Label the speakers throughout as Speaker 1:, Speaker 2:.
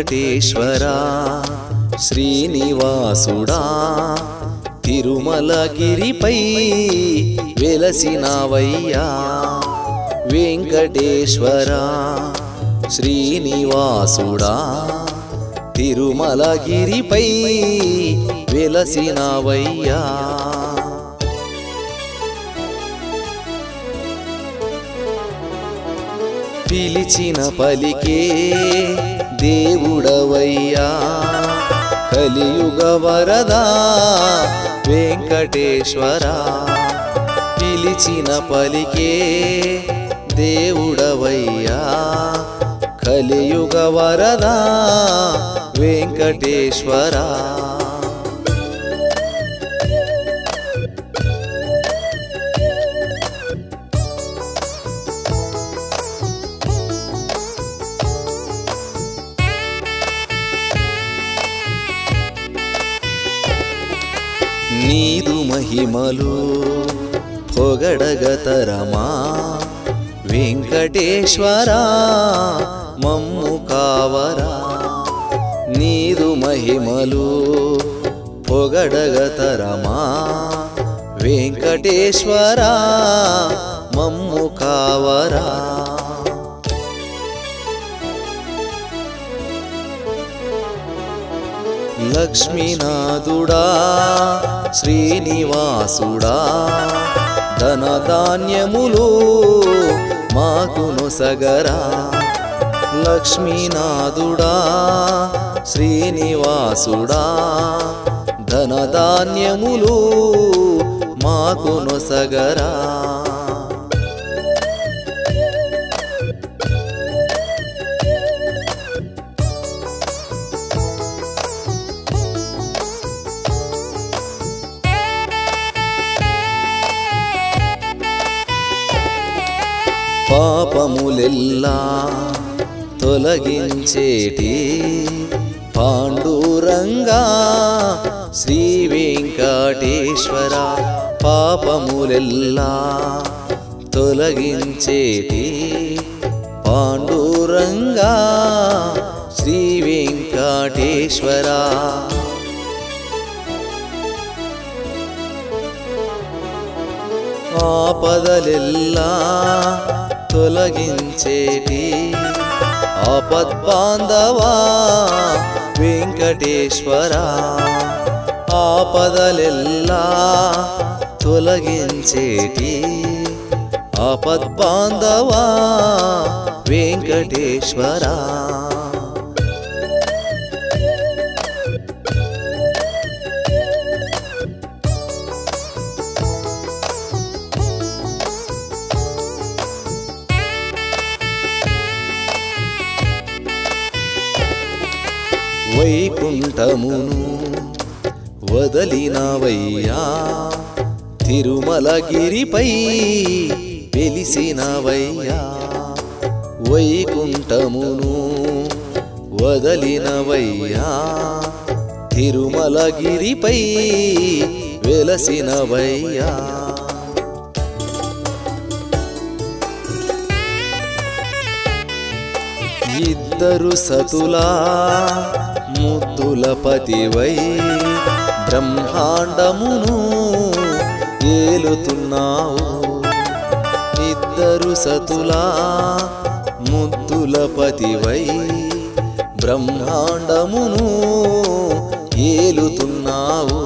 Speaker 1: వెంకటేశ్వరా శ్రీనివాసుడా తిరుమలగిరిపై వెలసినవయ్యా. వెంకటేశ్వరా శ్రీనివాసుడా తిరుమలగిరిపై వెలసినవయ్యా. పిలిచిన పలికే దేవుడవయ్యా. కలియుగ వరదా వెంకటేశ్వరా పిలిచిన పలికే దేవుడవయ్యా. కలియుగ వరదా వెంకటేశ్వరా మహిమలు పొగడగతరమా? వెంకటేశ్వరా మమ్ము కావరా? నీదు మహిమలు పొగడగతరమా? వెంకటేశ్వరా మమ్ము కావరా? లక్ష్మీనాథుడా శ్రీనివాసుడా ధనధాన్యములు మాకును సగరా లక్ష్మీనాథుడా శ్రీనివాసుడా ధనధాన్యములు మాకును సగరా పాపములెల్లా తొలగించేటి పాండురంగా శ్రీ వెంకటేశ్వర పాపములెల్లా తొలగించేటి పాండురంగా శ్రీ వెంకటేశ్వరా. ఆపదలెల్లా తొలగించేటి ఆపద్బాంధవా వెంకటేశ్వరా ఆపదలెల్లా తొలగించేటి ఆపద్బాంధవా వెంకటేశ్వరా. వైకుంఠమును వదలినవయ్యా. తిరుమలగిరిపై వెలిసినవయ్యా. వైకుంఠమును వదలినవయ్యా. తిరుమలగిరిపై వెలసినవయ్యా. ఇద్దరు సతులా కులపతివై బ్రహ్మాండమును ఏలుతున్నావు. ఇద్దరు సతులా ముద్దులపతివై బ్రహ్మాండమును ఏలుతున్నావు.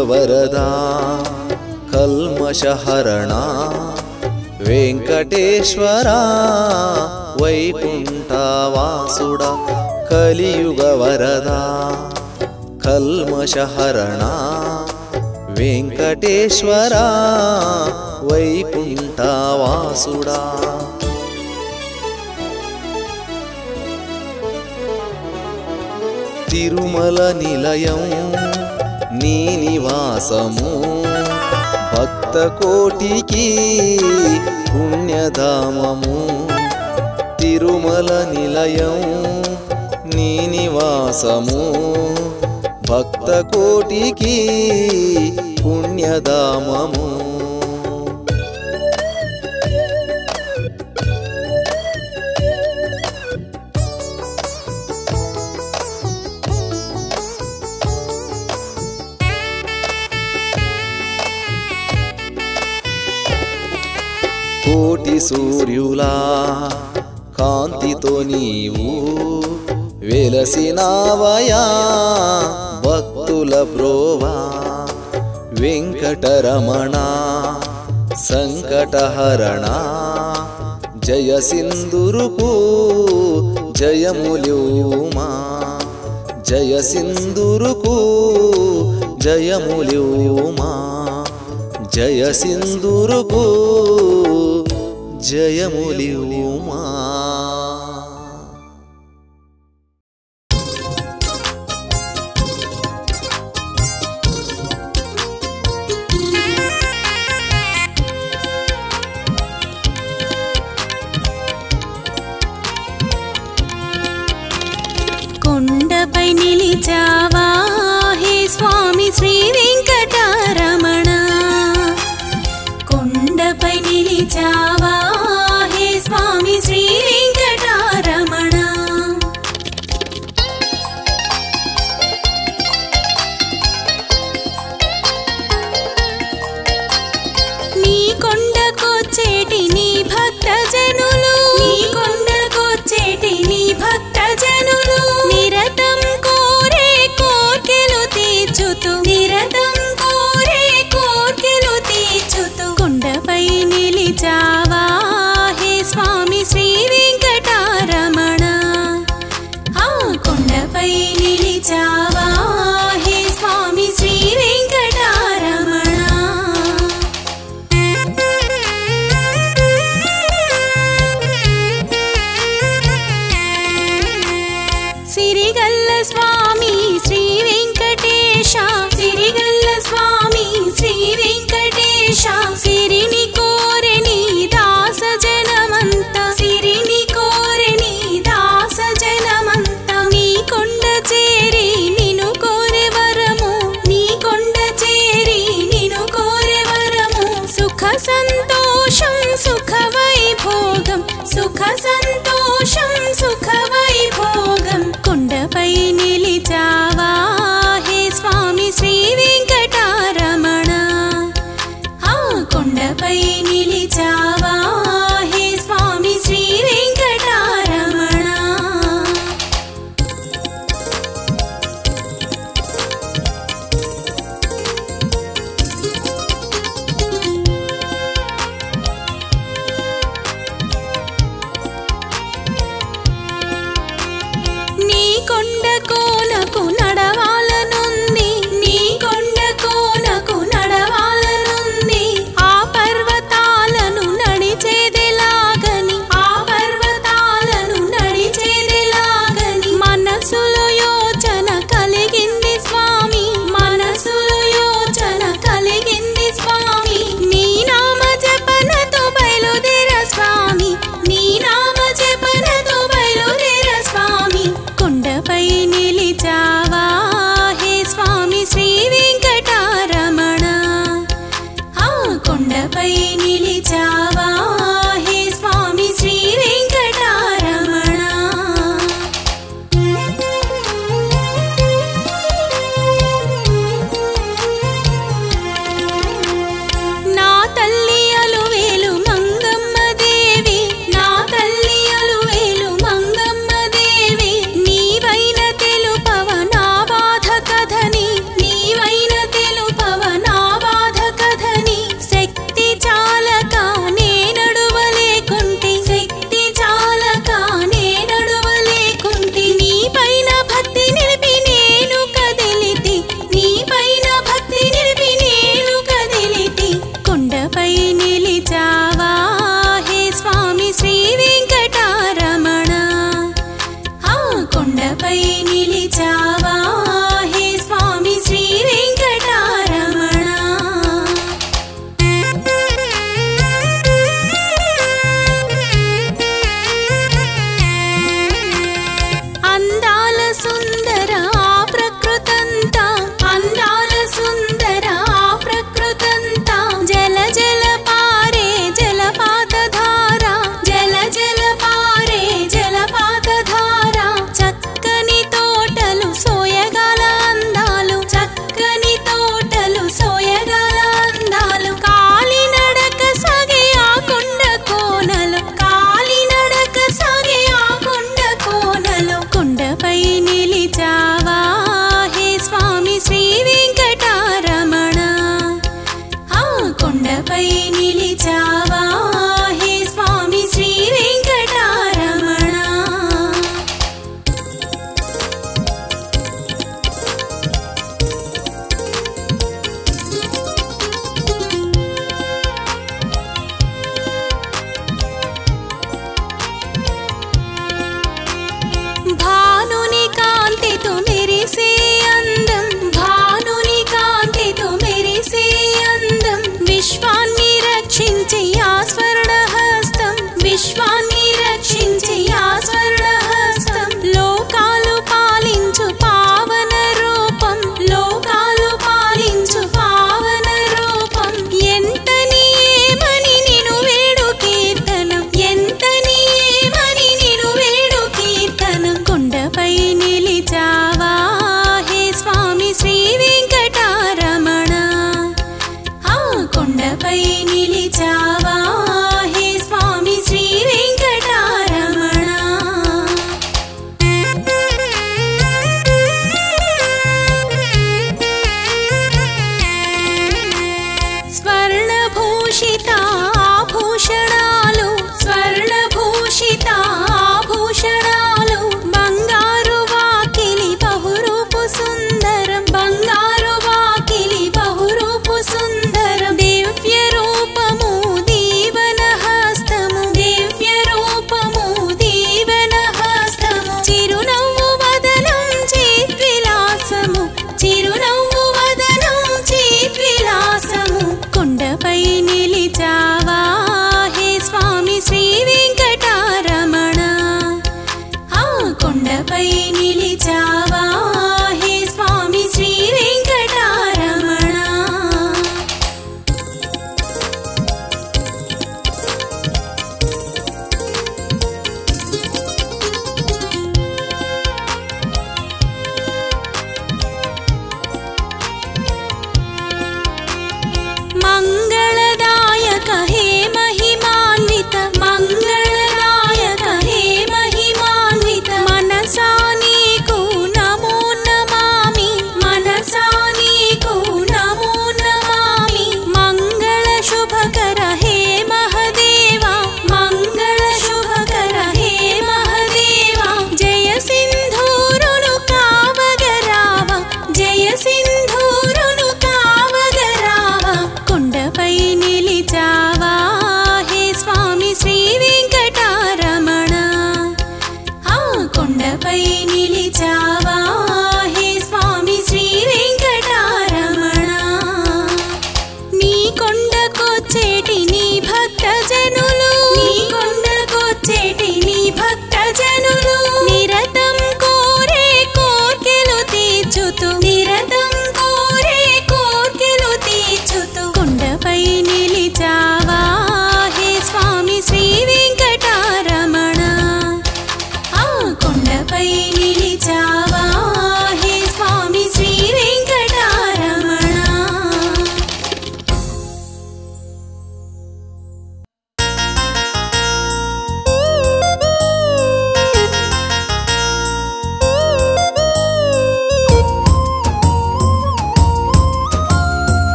Speaker 1: కలియుగ వరదా కల్మషహరణ వెంకటేశ్వరా వైకుంఠవాసుడా కలియుగ వరదా కల్మషహరణ వెంకటేశ్వరా వైకుంఠవాసుడా. తిరుమల నిలయం నీ నివాసము. భక్త కోటికి పుణ్యధామము. తిరుమల నిలయం నీ నివాసము. భక్త కోటికి పుణ్యధామము. సూర్యులా కాంతితో నీవు వెలసినావయా భక్తుల ప్రోవా వెంకటరమణ సంకటహరణ జయ సింధురుకు జయములుమా జయ సింధురుకు జయములుమా జయ సింధురుకు
Speaker 2: जयमुलिनि मा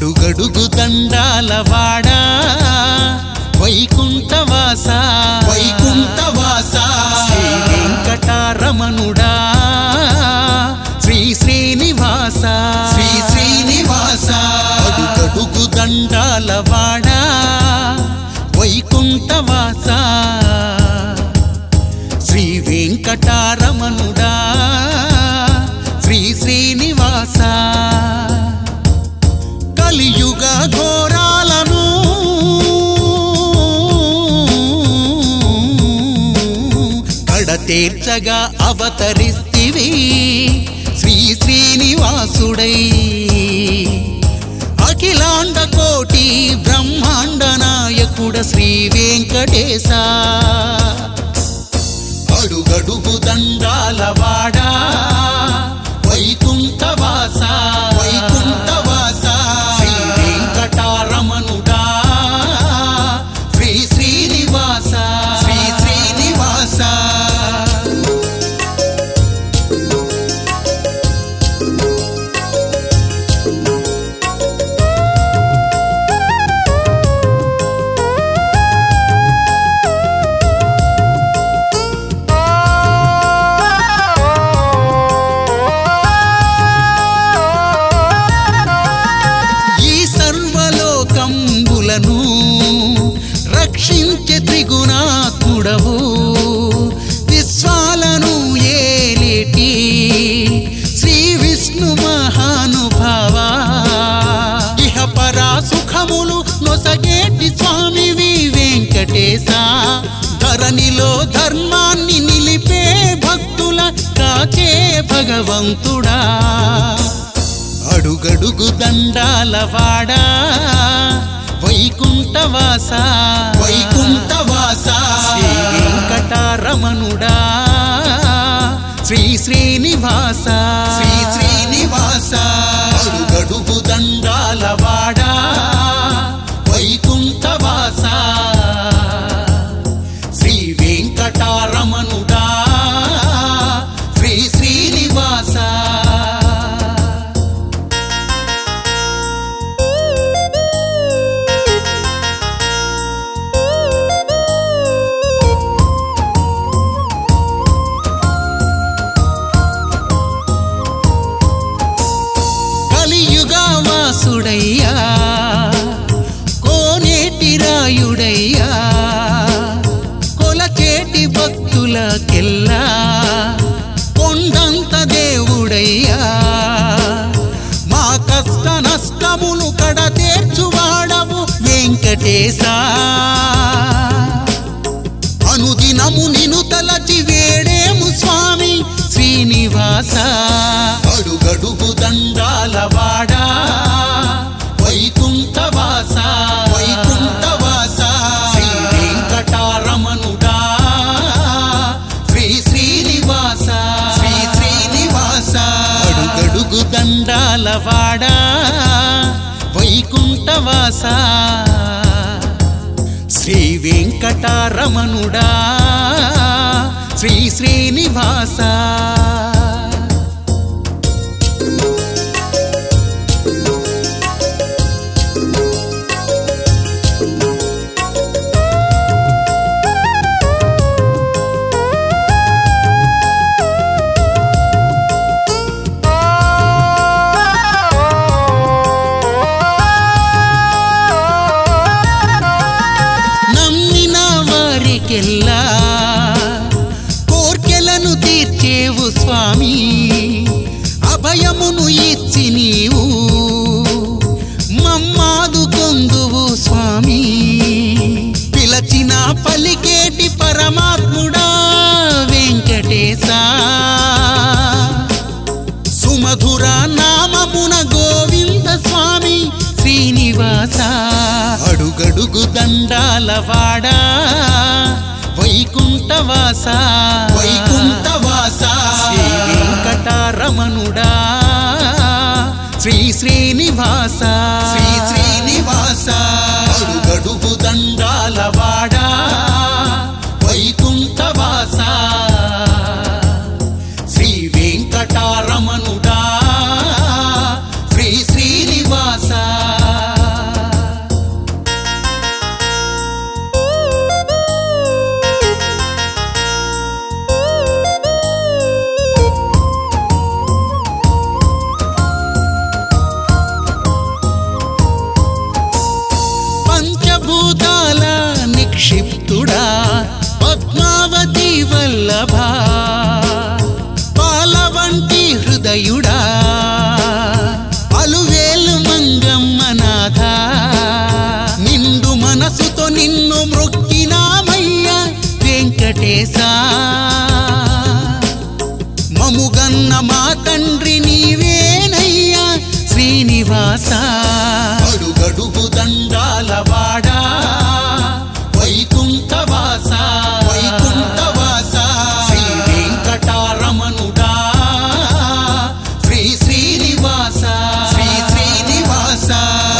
Speaker 3: అడుగడుగు దండాల వాడా? వైకుంఠవాస. వైకుంఠవాస. శ్రీ వెంకటారమణుడా శ్రీ శ్రీనివాస. శ్రీ శ్రీనివాస. అడుగడుగు దండాల వాడా? వైకుంఠవాస. శ్రీ వెంకటారమణుడా కడతేర్చగా అవతరిస్తివి. శ్రీ శ్రీనివాసుడై. అఖిలాండ కోటి బ్రహ్మాండ నాయకుడ శ్రీ వెంకటేశ. అడుగడుగు దండాల వాడా. వైకుంఠవాస వైకుంఠవాస ధరణిలో ధర్మాన్ని నిలిపే భక్తుల కాచే భగవంతుడా. అడుగడుగు దండాల వాడా వైకుంఠవాస వైకుంఠ చేసా. అనుదినము నిను తలచి వేడేము స్వామి శ్రీనివాస. అడుగడుగు దండాల వాడా. వైకుంఠవాస. వైకుంఠవాస. శ్రీ వెంకటారమణుడా శ్రీ శ్రీనివాస. శ్రీ శ్రీనివాస. అడుగడుగు దండాల వాడా. వైకుంఠవాస. వెంకటారమణుడా శ్రీ శ్రీనివాస. అడుగడుగు దండాల వాడా వైకుంఠవాస. వైకుంఠవాస. శ్రీ వెంకటారమణుడా శ్రీ శ్రీనివాస. మముగన్న మా తండ్రి నీవేనయ్యా శ్రీనివాస. అడుగడుగు దండాల వాడా వైకుంఠవాస. వైకుంఠవాస. శ్రీ వెంకటారమణుడా శ్రీ శ్రీనివాస. శ్రీ శ్రీనివాస.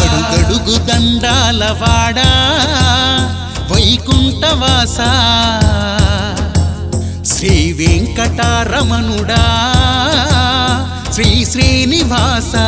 Speaker 3: అడుగడుగు దండాల వాడా వెంకటరమణుడా. శ్రీ శ్రీనివాసా.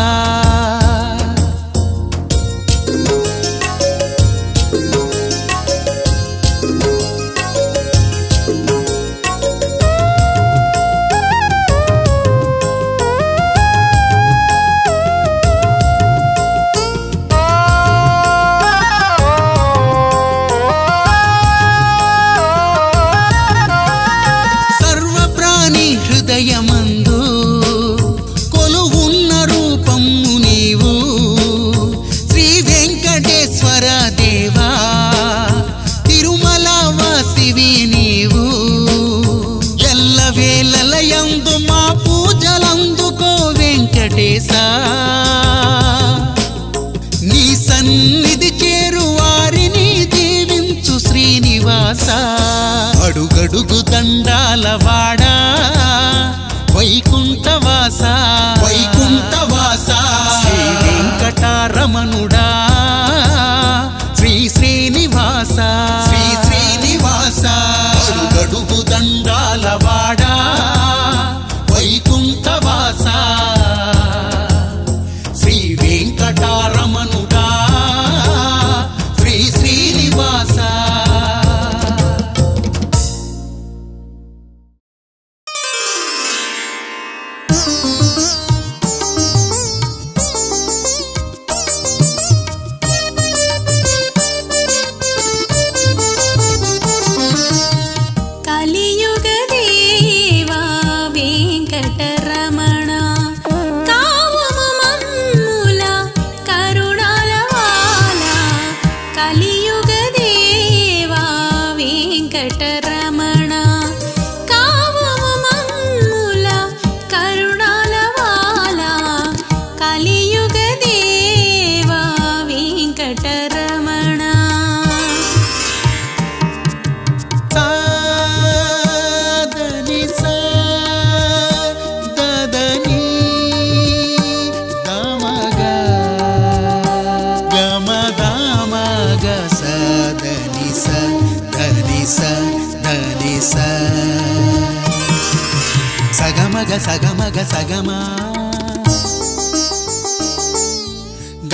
Speaker 3: గమగ సగమా.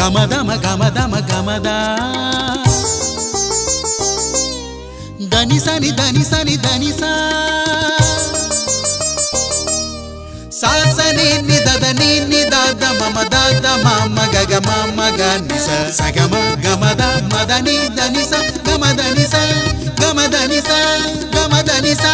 Speaker 3: గమదమ గమదమ గమదా. ధనిసని ధనిసని ధనిసా. సాసనే నిదద నీ నిదాద మమ దాద మామ గగ మామ గని సగమ గమద మదని ధనిస
Speaker 2: గమదనిస గమదనిస గమదనిస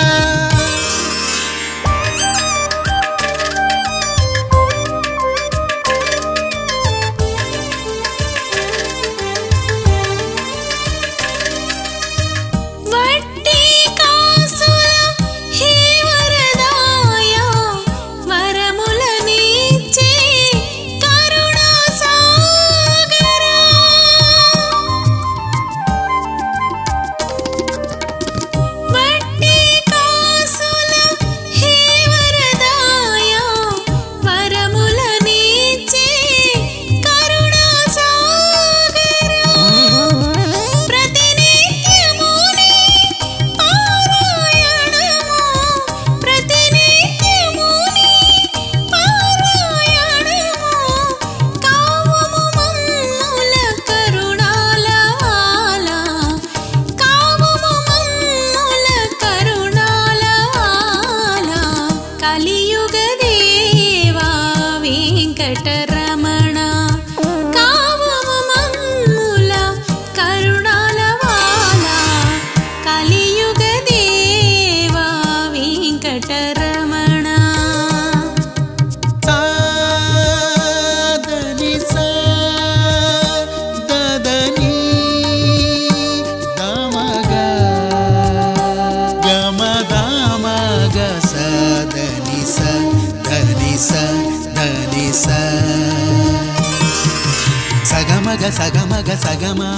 Speaker 2: సగమగ సగమగ సగమా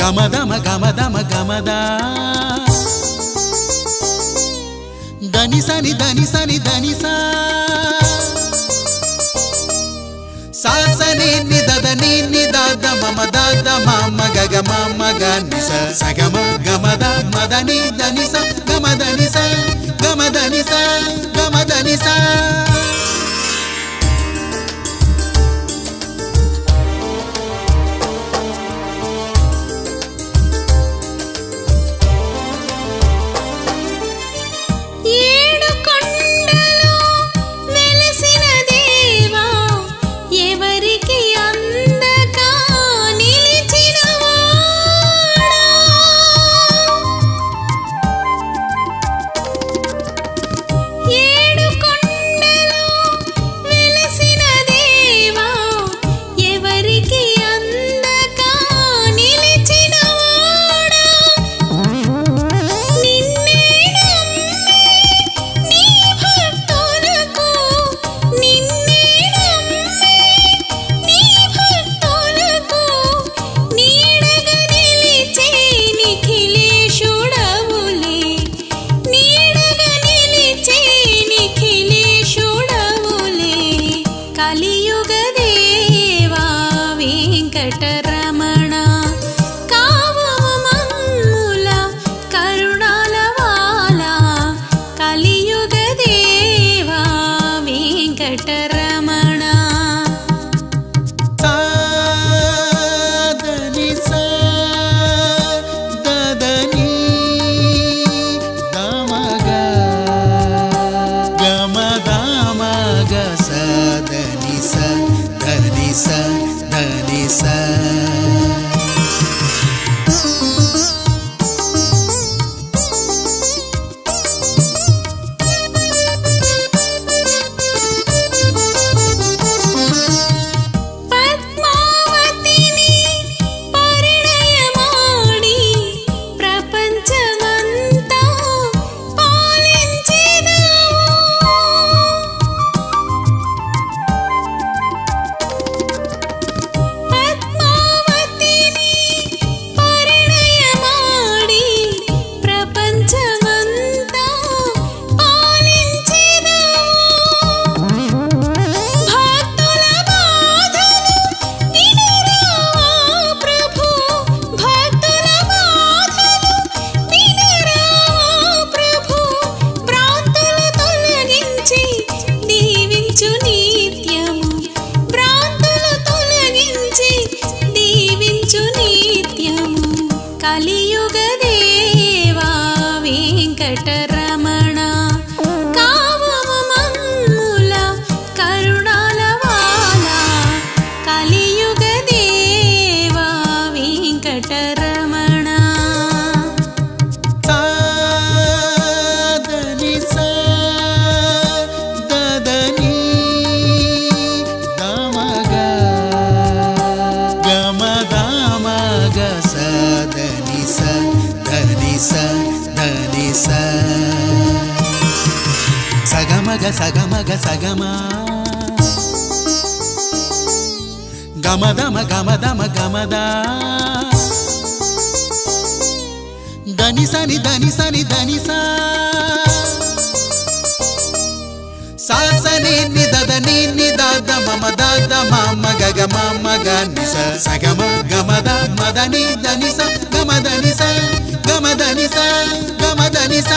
Speaker 2: గమదమ గమదమ గమదా ధనిసని ధనిసని ధనిసా సాసని నిదని నిదాద మమ దాద మామ గగ మామ గనిస సగమ గమద మదని ధనిస గమదనిస గమదనిస గమదనిస
Speaker 3: మామ గగ మామ గనిస సగమ గమద మదని
Speaker 2: దనిస గమదని స గమదని స గమదని స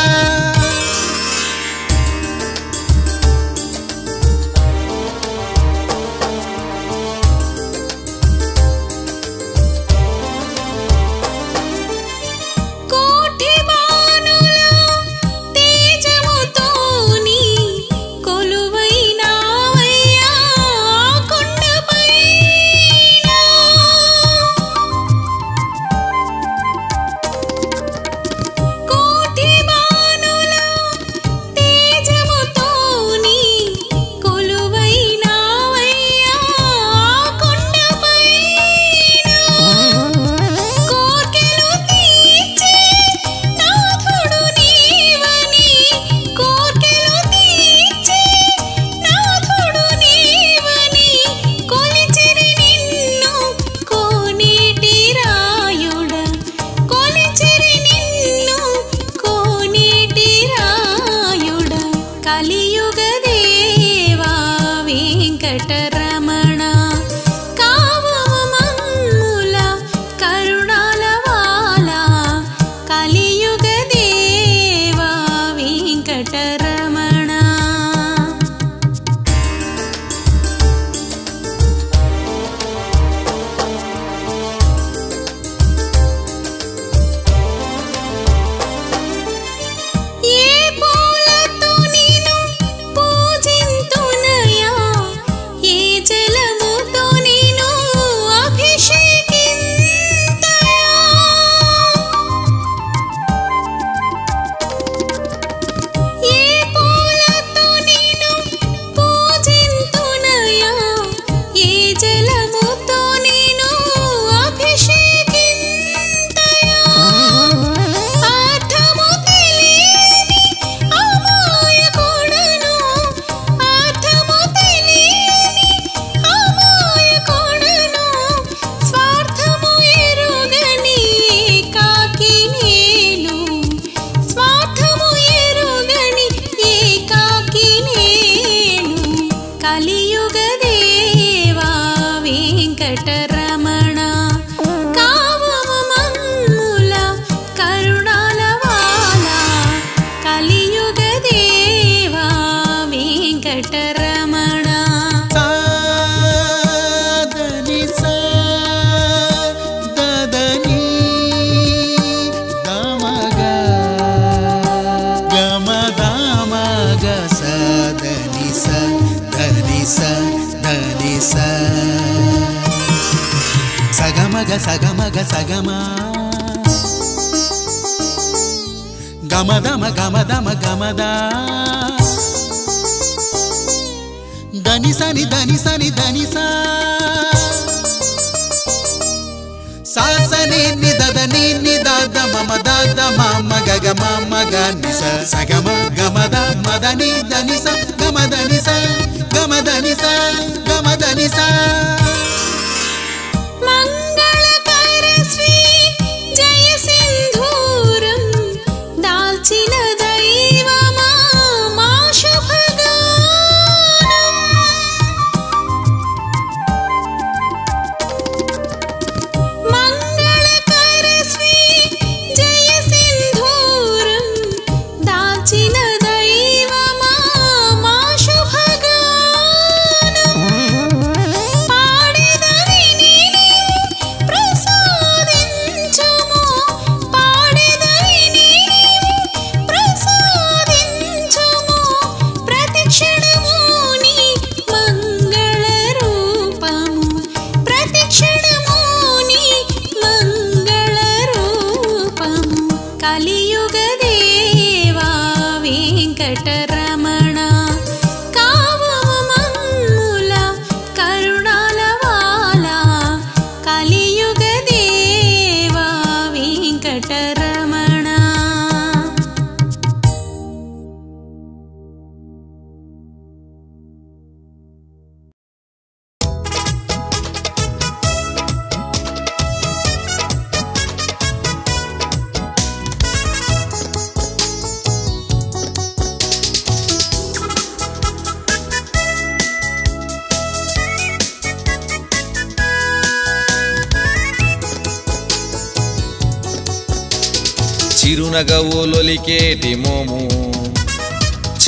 Speaker 2: i don't Amo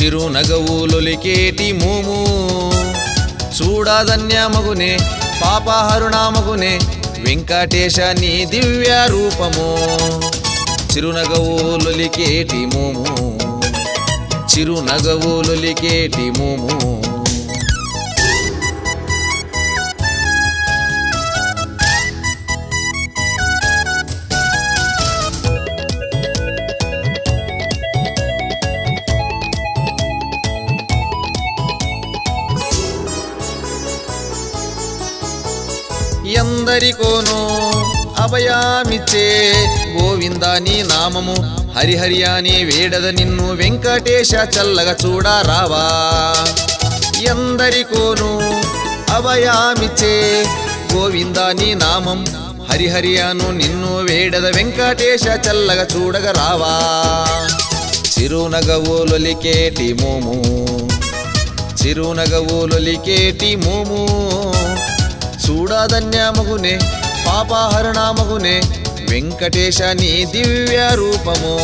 Speaker 2: చిరు
Speaker 1: లొలికేటి మూము చూడధన్యమగునే పాపహరుణామగునే వెంకటేశ నీ దివ్య రూపము చిరునగవులొలికేటి మూము. చిరునగవులొలికేటి మూము. సమర్పయామిచ్చే. గోవింద నీ నామము హరిహరి అని వేడద నిన్ను వెంకటేశ చల్లగ చూడ రావా. ఎందరికోను అవయామిచ్చే. గోవింద నీ నామం హరిహరియాను నిన్ను వేడద వెంకటేశ చల్లగ చూడగ రావా. చిరునగవులొలికేటి మోము చిరునగవులొలికేటి మోము. చూడదన్యామగునే పాపహరణామగునే వెంకటేశ నీ దివ్య రూపము.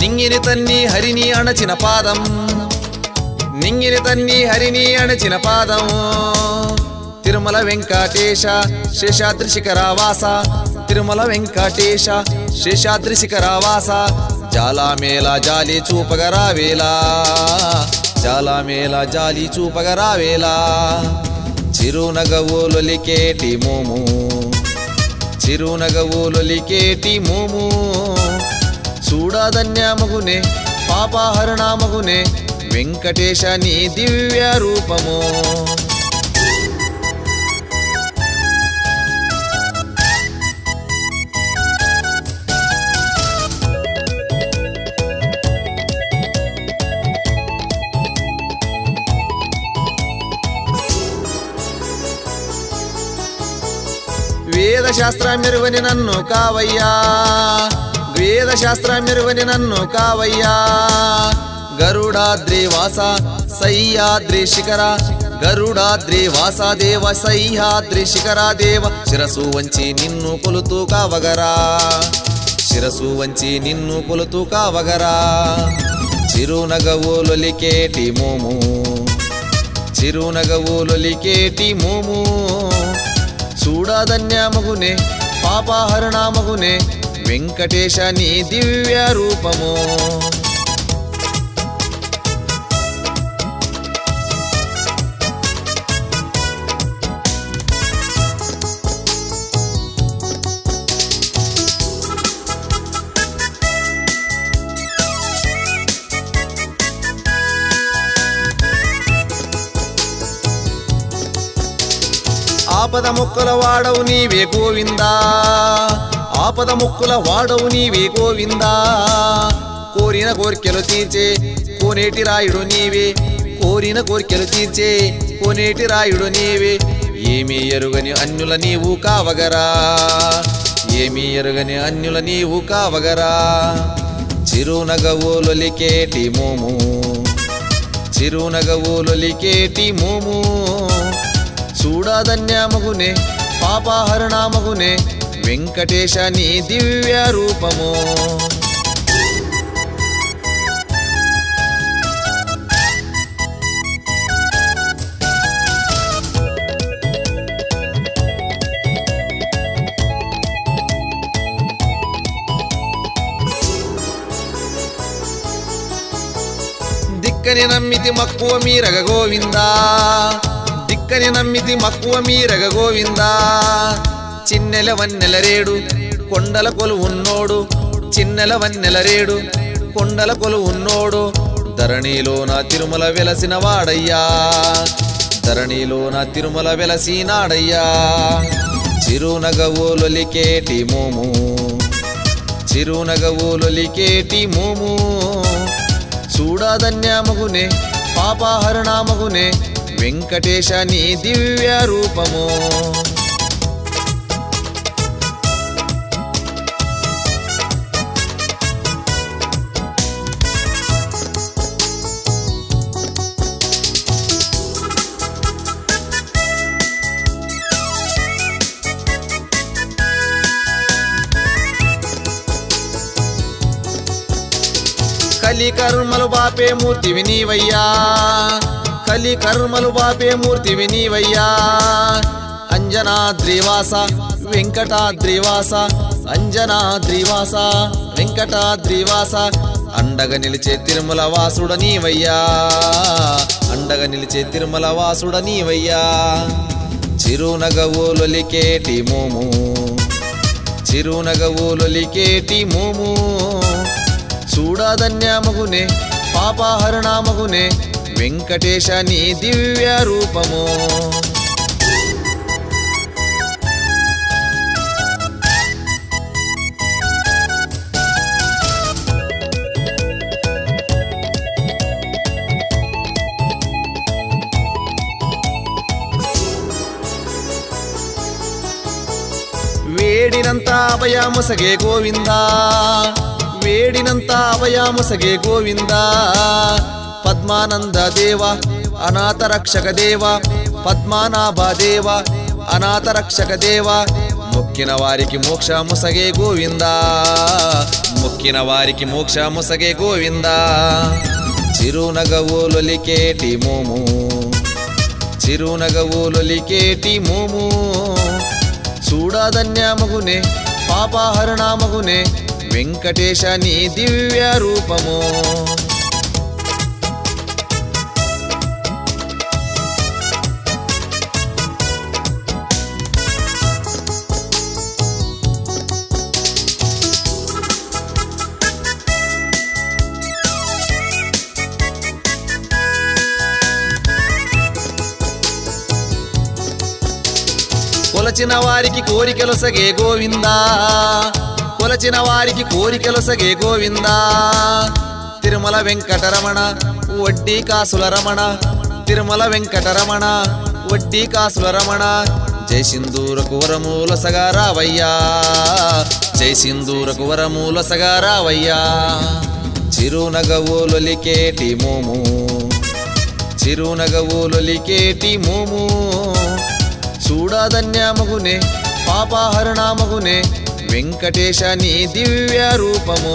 Speaker 1: నింగిని తన్ని హరిని అణచిన పాదం. ఎంగిని తన్ని హరిని అణచిన పాదము తిరుమల వెంకటేశ శేషాద్రి శిఖరావాస తిరుమల వెంకటేశ శేషాద్రి శిఖరావాస జాలామేళ జాలి చూపగరావేలా జాలామేళ జాలి చూపగరావేలా చిరునగవులొలికేటి మోము. చిరునగవులొలికేటి మోము. చూడధన్యమగునే పాపహరణమగునే వెంకటేశ నీ దివ్య రూపము. వేదశాస్త్ర మెరువని నన్ను కావయ్యా. వేదశాస్త్ర మెరువని నన్ను కావయ్యా. గరుడాద్రివాస సయ్యాద్రి శిఖర గరుడాద్రివాస దేవ సయ్యాద్రి శిఖర దేవ. శిరసు వంచి నిన్ను కొలుతూ కావగరా. శిరసు వంచి నిన్ను కొలుతూ కావగరా. చిరునగవులొలికేటి మోము. చిరునగవులొలికేటి మోము. చూడధన్యమగునే పాపహరణామగునే వెంకటేశ నీ దివ్య రూపము ఆపద ముక్కుల వాడవు నీవే గోవిందా. ఆపద ముక్కుల వాడవు నీవే గోవిందా. కోరిన కోరికలు తీర్చే కోనేటి రాయుడు నీవే. కోరిన కోరికలు తీర్చే కోనేటి రాయుడు నీవే. ఏమీ ఎరుగని అన్యుల నీవు కావగరా. ఏమీ ఎరుగని అన్యుల నీవు కావగరా. చిరునగవులొలికేటి మోము. చిరునగవులొలికేటి మోము. చూడధన్యమగునే పాపాహరణామగునే వెంకటేశ నీ దివ్య రూపము. దిక్కని నమ్మితి మక్కువ మీరగ గోవిందా దిక్కని నమ్మితి మక్కువ మీరగ గోవిందా చిన్నెల వన్నెల రేడు కొండల కొలు ఉన్నోడు. చిన్నెల వన్నెల రేడు కొండల కొలు ఉన్నోడు. ధరణిలో నా తిరుమల వెలసిన వాడయ్యా. ధరణిలో నా తిరుమల వెలసినాడయ్యా చిరునగవులొలికేటి మోము. చిరునగవులొలికేటి మోము. చూడధన్యమగునే పాపాహరణామగునే వెంకటేశ నీ దివ్య రూపము. కలి కర్మలు బాపే మూర్తివి నీవయ్యా. కలి కర్మలు బాపే మూర్తివి నీవయ్యా అంజనాద్రివాస వెంకటాద్రివాస అంజనాద్రివాస వెంకటాద్రివాస అండగా నిలిచే తిరుమల వాసుడ నీవయ్యా. అండగా నిలిచే తిరుమల వాసుడ నీవయ్యా. చిరునగవులొలికేటి మోము. చిరునగవులొలికేటి మోము. చూడధన్యమగునే పాపాహరణామగునే వెంకటేశ నీ దివ్య రూపము. వేడినంత అభయాముసగే గోవిందా. వేడినంత అభయాముసగే గోవిందా. పద్మానంద దేవ అనాథ రక్షక దేవ పద్మానాభ దేవ అనాథ రక్షక దేవ.
Speaker 2: మొక్కిన వారికి మోక్ష ముసగే గోవిందా. మొక్కిన వారికి మోక్ష ముసగే గోవిందా. చిరునగవులొలికేటి మోము. చిరునగవులొలికేటి మోము. చూడధన్యమగునే పాపహరణమగునే వెంకటేశ నీ దివ్య రూపము. కొలచిన వారికి కోరికలు సగే గోవిందా. కొలచిన వారికి కోరికలు సగే గోవిందా. తిరుమల వెంకటరమణ వడ్డీ కాసుల రమణ. తిరుమల వెంకటరమణ వడ్డీ కాసుల రమణ. జై సింధూరకు వరమూల సగారావయ్యా జై సింధూరకు వరమూల సగారావయ్యా చిరునగవులొలికేటి మోము. చిరునగవులొలికేటి మోము. చూడధన్యమగునే పాపాహరణామగునే వెంకటేశ నీ దివ్య రూపము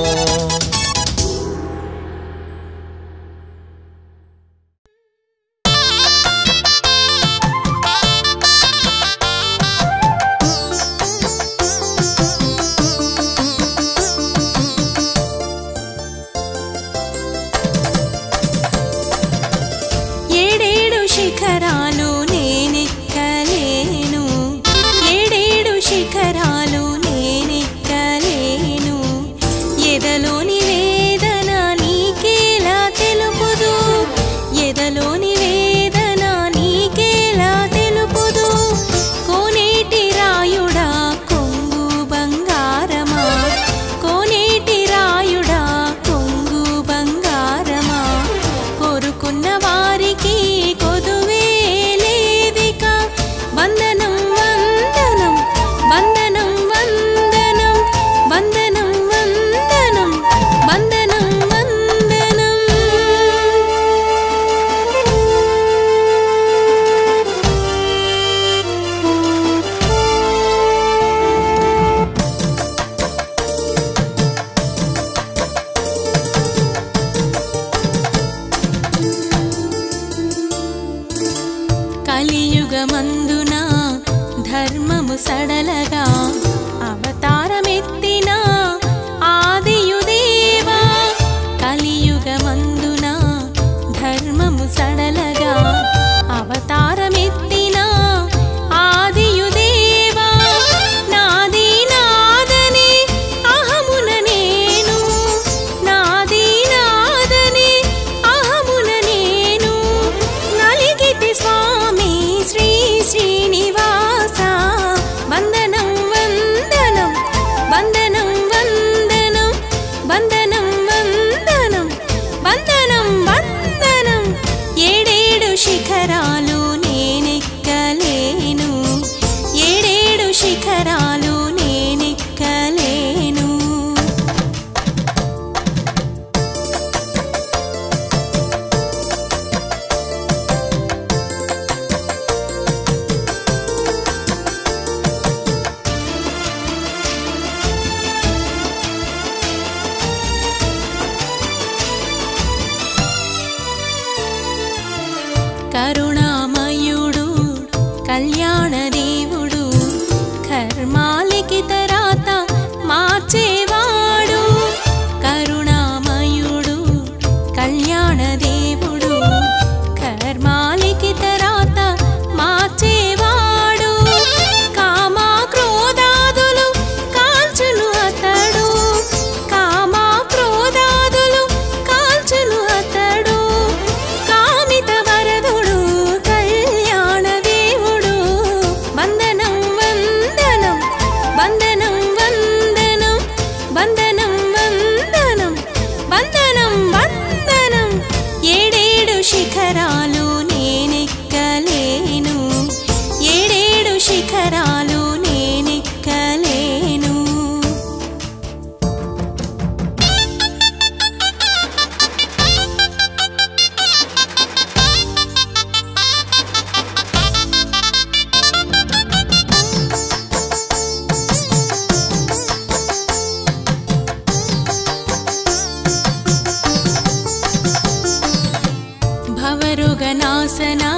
Speaker 2: వాసనా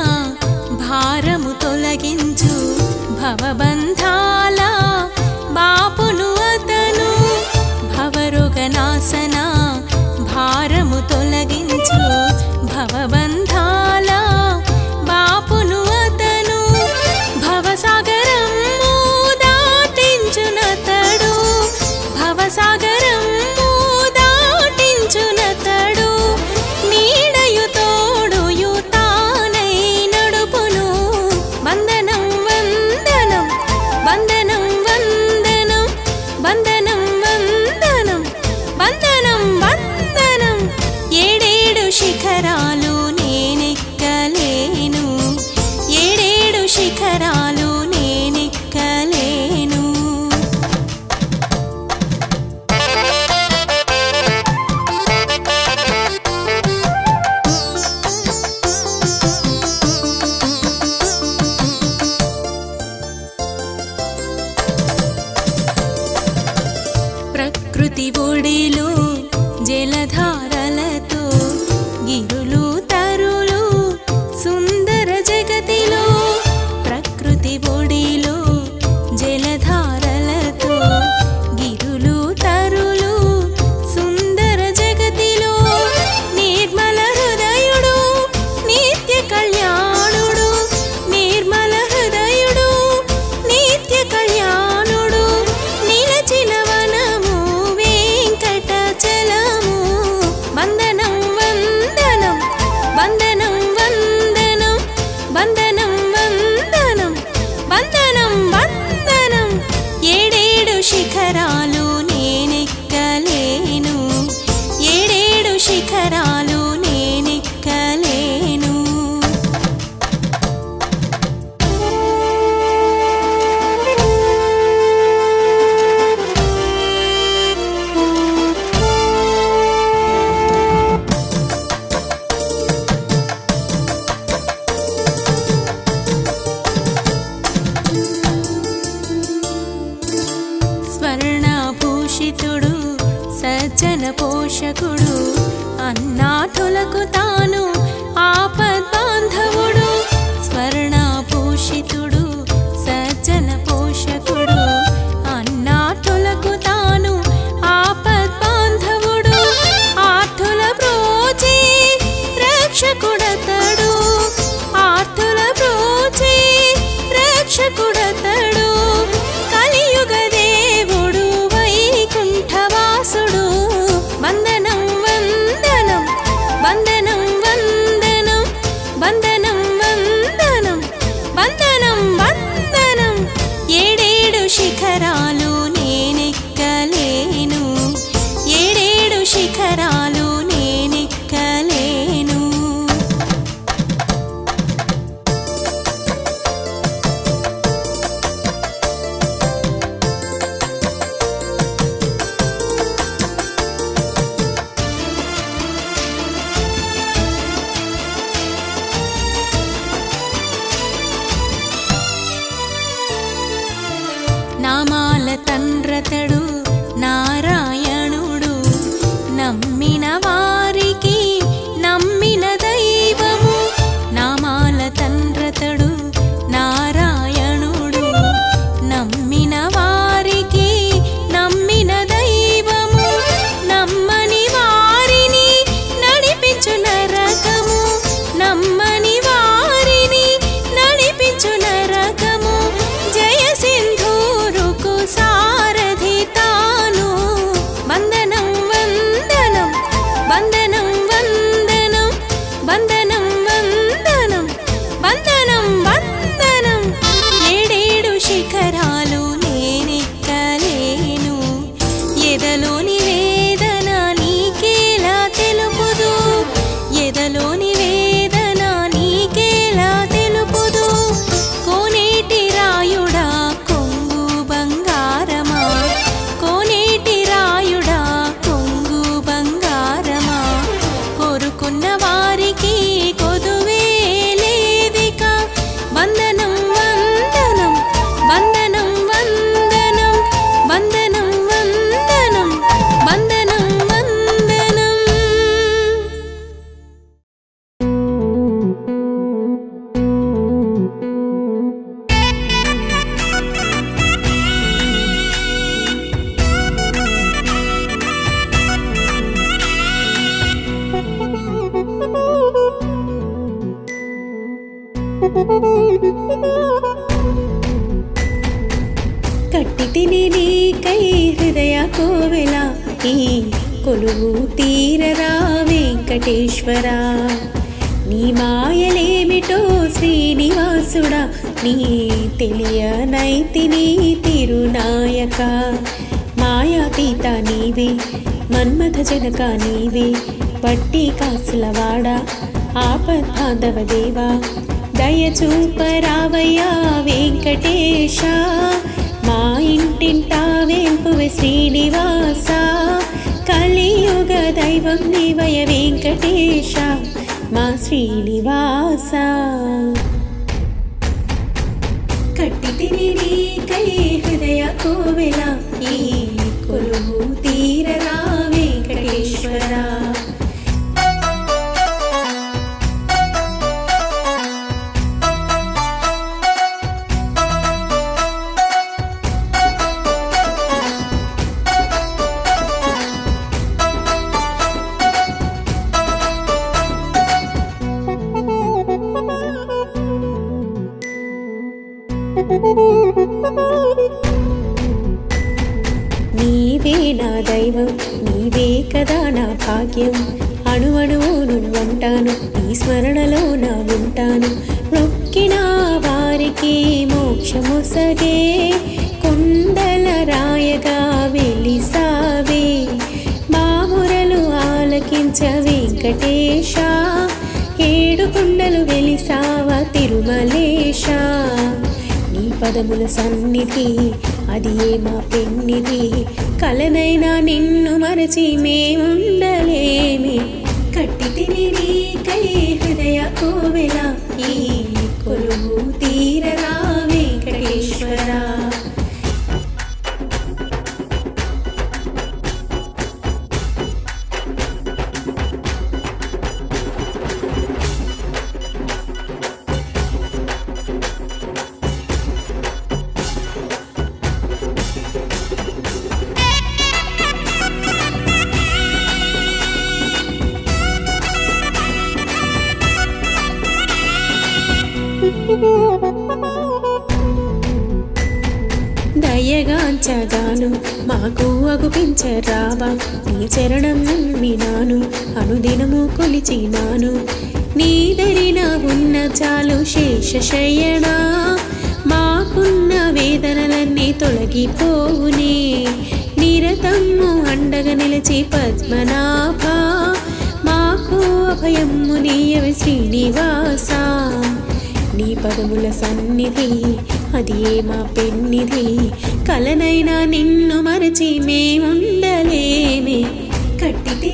Speaker 2: భారము తొలగించు భవబంధాల. బాపును అతను భవరుగనాసన భారము తొలగించు భవబంధ పదముల సన్నిధి. అది ఏ మా పెన్నిధి? కలనైనా నిన్ను మరచి మేముండలేమి. కట్టి తిరిగి కై హృదయ కోవెల. ఈ కొలువు తీరరా వెంకటేశ్వరా. చాలు శేష శయనా. మాకున్న వేదనలన్నీ తొలగిపోవునే. నిరతము అండగా నిలిచి పద్మనాభ. మాకు అభయము నీయవి శ్రీనివాస. నీ పదముల సన్నిధి అది ఏ మా పెన్నిధి? కలనైనా నిన్ను మరచి మేముండలేమే. కట్టి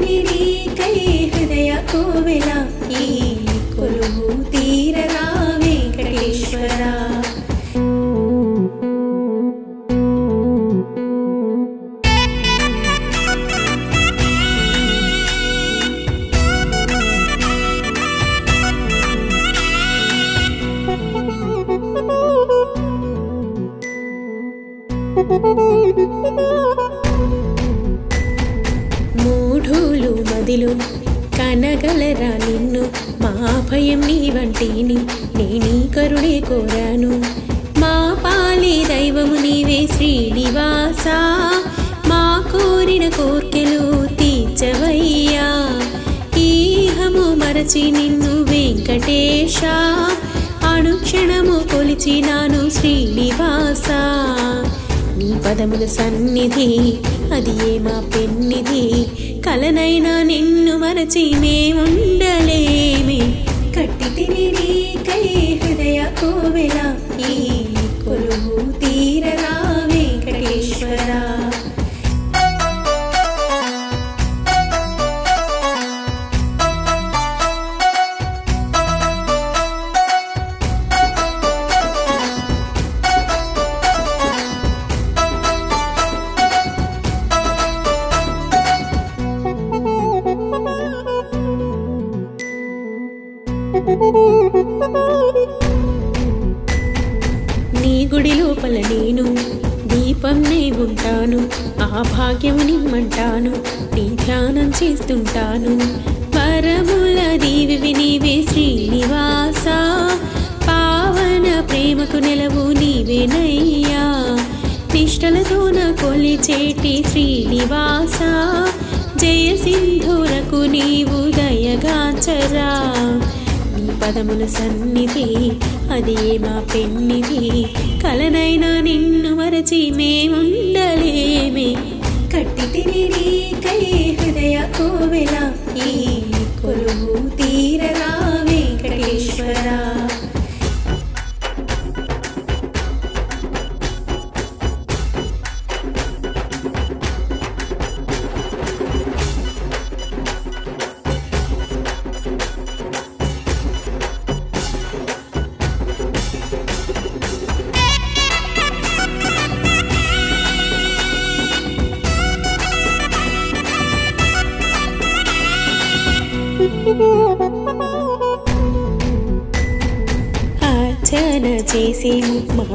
Speaker 2: నీ సన్నిధి అది మా పెన్నిధి. కలనైనా నిన్ను మరచి మేముండలేమే. కట్టి తిరిగి కై హృదయ కోవెల ఈ కొలువు తీరరా వెంకటేశ్వరా.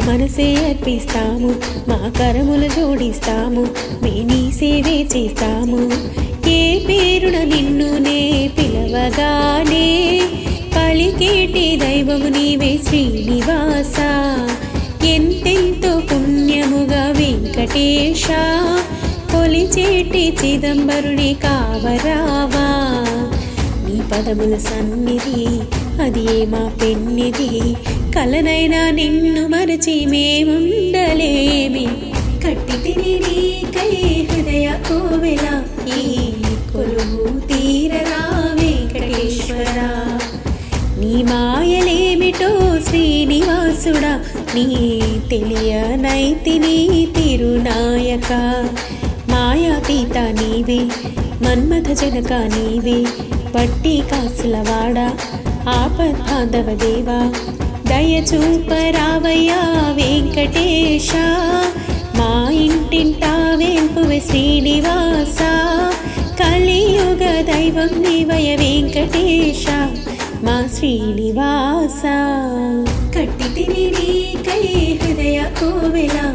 Speaker 2: మనసే అర్పిస్తాము మా కరములు జోడిస్తాము మీ నీ సేవే చేస్తాము. ఏ పేరున నిన్నునే పిలవగానే పలికేటి దైవము నీవే శ్రీనివాస. ఎంతెంతో పుణ్యముగా వెంకటేశ కొలిచేటి చిదంబరుని కావరావా. నీ పదముల సన్నిధి అది ఏ మా పెన్నిది కలనైనా నిన్ను మరచి మేముండలేమి. కట్టి తిని నీకై హృదయ కోవెల ఈ కొలువు తీరరా వెంకటేశ్వర. నీ మాయలేమిటో శ్రీనివాసుడా నీ తెలియనైతిని తిరునాయక. మాయాతీత నీవే మన్మథ జనక నీవే పట్టి కాసులవాడ ఆపద్బాంధవ దేవా. దయచూపరావయ్యా వెంకటేశ. మా ఇంటింటా వేల్పువే శ్రీనివాస. కలియుగ దైవం నివయ వెంకటేశ. మా శ్రీనివాస. కట్టి తిని నీకై హృదయ కోవెల.